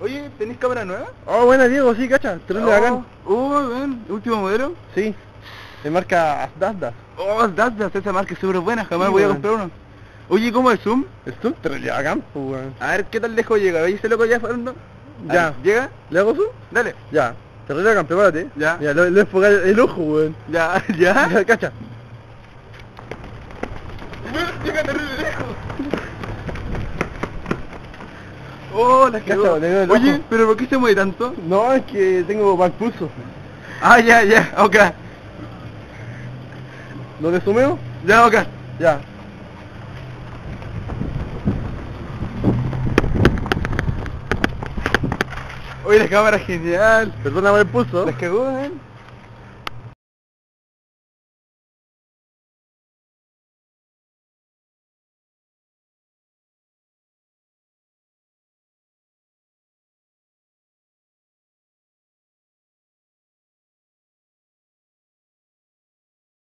Oye, ¿tenés cámara nueva? Oh, buena Diego, sí, cacha, terrible bacán. Oh, ven, último modelo. Sí, de marca Asdasdas. Oh, Dasdas, esa marca es súper buena, jamás Sí, voy a comprar uno. Oye, ¿cómo es zoom? El zoom terrible bacán, weón. A ver, ¿qué tal lejos llega? ¿Veis ese loco ya Fernando? Ya. ver, ¿Llega? ¿Le hago zoom? Dale. Ya. Terrible bacán, prepárate. Ya. Ya, le le voy a enfocar el ojo, weón. Ya, ya. Ya, cacha. Llega terrible lejos. Oh, la Oye. ¿pero por qué se mueve tanto? No, es que tengo mal pulso. Ah, ya, ya, ok. ¿Lo desumeo? Ya, ok. Ya. Oye, la cámara es genial. Perdóname el pulso. Las cagó, ¿eh?